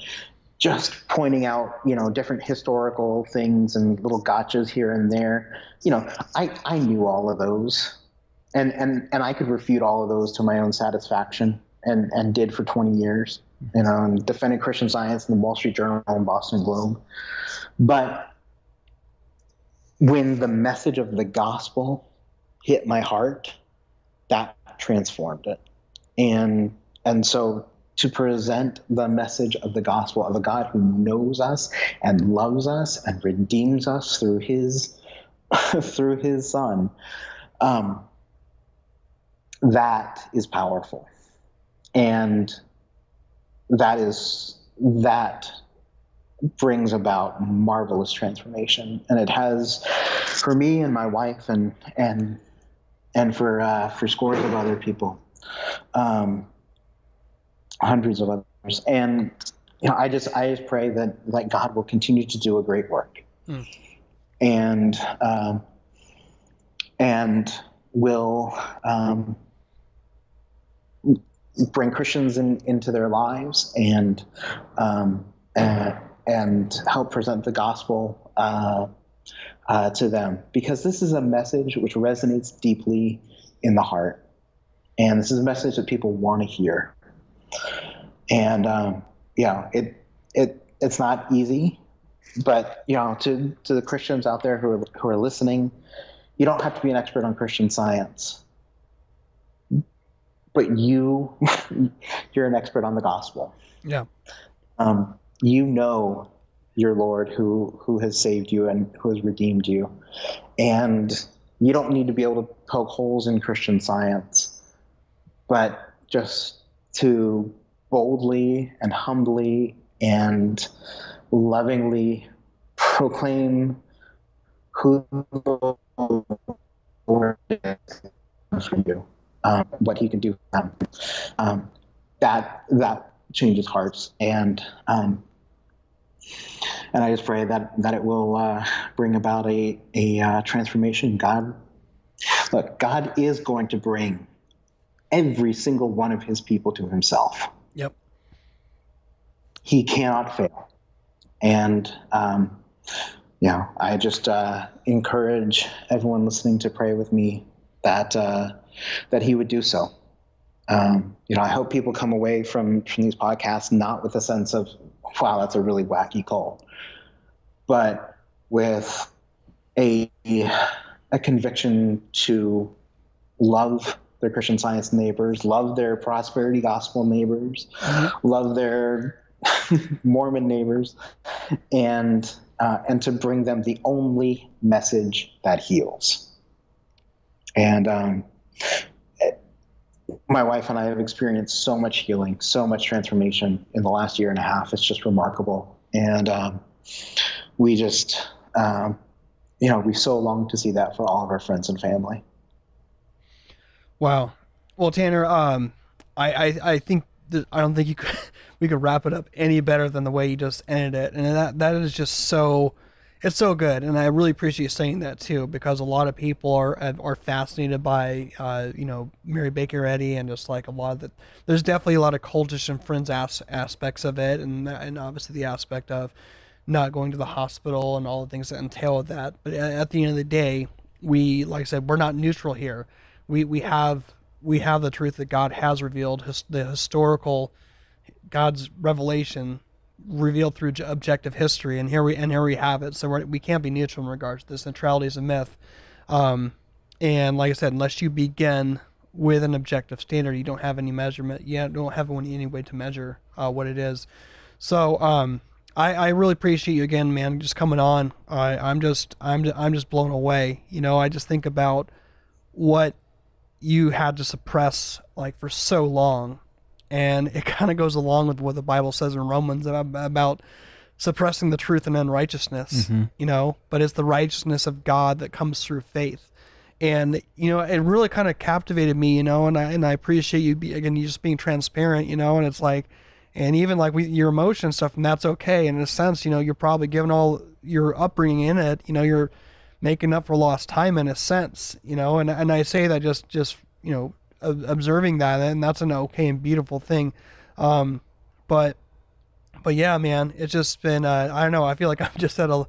just pointing out you know different historical things and little gotchas here and there. You know, I I knew all of those, and and and I could refute all of those to my own satisfaction, and and did for 20 years. You know, and defended Christian Science in the Wall Street Journal and Boston Globe, but when the message of the gospel hit my heart, that transformed it. And and so to present the message of the gospel of a God who knows us and loves us and redeems us through his through his son, um, that is powerful. And that is that brings about marvelous transformation, and it has for me and my wife, and and and for uh, for scores of other people, um, hundreds of others, and you know, I just I just pray that like God will continue to do a great work, Hmm. and um, and will um, bring Christians in, into their lives and um, and, and help present the gospel uh, uh, to them because this is a message which resonates deeply in the heart, and this is a message that people want to hear. And um, yeah, it it it's not easy, but you know, to to the Christians out there who are who are listening, you don't have to be an expert on Christian science. But you you're an expert on the gospel. Yeah. um, you know your lord who who has saved you and who has redeemed you. And you don't need to be able to poke holes in christian science but just to boldly and humbly and lovingly proclaim who the Lord is for you um, what he can do for them. Um, that that changes hearts, and um, and I just pray that that it will uh, bring about a a uh, transformation. God, look, God is going to bring every single one of His people to Himself. Yep. He cannot fail, and um, yeah, I just uh, encourage everyone listening to pray with me that uh, that he would do so. Um, you know, I hope people come away from from these podcasts not with a sense of, "Wow, that's a really wacky cult," but with a a conviction to love their Christian Science neighbors, love their prosperity gospel neighbors, love their Mormon neighbors, and uh, and to bring them the only message that heals. And um, my wife and I have experienced so much healing, so much transformation in the last year and a half. It's just remarkable. And um, we just, um, you know, we so long to see that for all of our friends and family. Wow. Well, Tanner, um, I, I, I think th- I don't think you could we could wrap it up any better than the way you just ended it, and that that is just so it's so good, and I really appreciate you saying that too, because a lot of people are are fascinated by uh, you know Mary Baker Eddy and just like a lot of the there's definitely a lot of cultish and friends as, aspects of it, and and obviously the aspect of not going to the hospital and all the things that entail with that. But at the end of the day, we like I said, we're not neutral here. We we have we have the truth that God has revealed, his, the historical God's revelation revealed through objective history, and here we and here we have it. So we're, we can not be neutral in regards to this. Neutrality is a myth, um, and like I said, unless you begin with an objective standard, you don't have any measurement. You don't have any, any way to measure uh, what it is. So um, I, I really appreciate you again, man, just coming on. I, I'm just I'm I'm just blown away. You know, I just think about what you had to suppress like for so long and it kind of goes along with what the Bible says in Romans about, suppressing the truth and unrighteousness, mm-hmm. you know, but it's the righteousness of God that comes through faith. And you know, it really kind of captivated me, you know, and I and I appreciate you be, again, you just being transparent, you know, and it's like, and even like with your emotion stuff, and that's okay. And in a sense, you know, you're probably given all your upbringing in it, you know, you're making up for lost time in a sense, you know, and and I say that just just you know observing that, and that's an okay and beautiful thing. Um, but but yeah, man, it's just been uh, I don't know. I feel like I'm just at a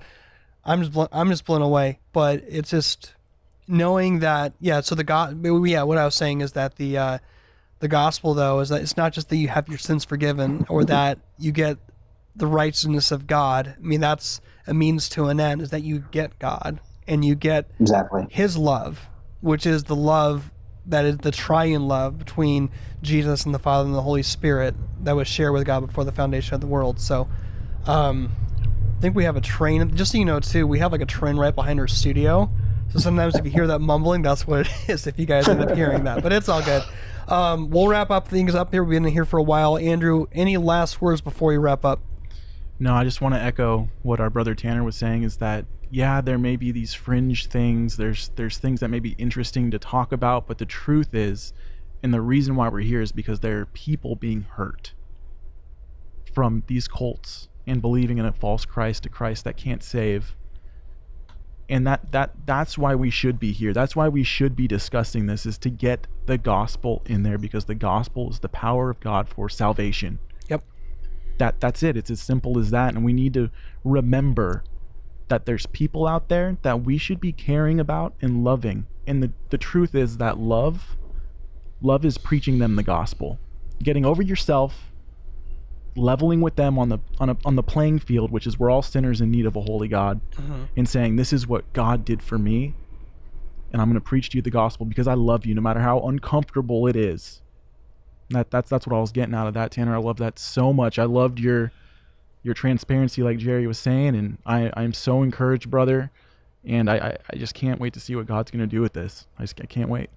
I'm just I'm just blown away. But it's just knowing that yeah. So the God yeah. What I was saying is that the uh, the gospel though is that it's not just that you have your sins forgiven or that you get the righteousness of God. I mean that's a means to an end. Is that you get God and you get exactly His love, which is the love that is the triune love between Jesus and the Father and the Holy Spirit that was shared with God before the foundation of the world. So, um, I think we have a train. Just so you know, too, we have like a train right behind our studio. So sometimes if you hear that mumbling, that's what it is. If you guys end up hearing that, but it's all good. Um, we'll wrap up things up here. We've been here for a while. Andrew, any last words before we wrap up? No, I just want to echo what our brother Tanner was saying. Is that yeah, there may be these fringe things. There's there's things that may be interesting to talk about, but the truth is, and the reason why we're here is because there are people being hurt from these cults and believing in a false Christ, a Christ that can't save. And that that that's why we should be here. That's why we should be discussing this is to get the gospel in there because the gospel is the power of God for salvation. Yep. That that's it. It's as simple as that and we need to remember that there's people out there that we should be caring about and loving. And the, the truth is that love, love is preaching them the gospel. Getting over yourself, leveling with them on the on, a, on the playing field, which is we're all sinners in need of a holy God, mm-hmm. and saying, This is what God did for me, and I'm gonna preach to you the gospel because I love you no matter how uncomfortable it is. That that's that's what I was getting out of that, Tanner. I love that so much. I loved your your transparency, like Jerry was saying, and I I'm so encouraged, brother, and I I, just can't wait to see what God's gonna do with this. I just I can't wait.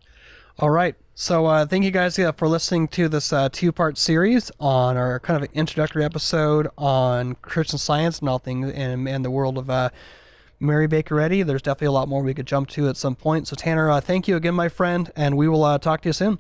All right. So uh, thank you guys for listening to this uh, two-part series on our kind of introductory episode on Christian Science and all things and, and the world of uh, Mary Baker Eddy. There's definitely a lot more we could jump to at some point. So Tanner, uh, thank you again, my friend, and we will uh, talk to you soon.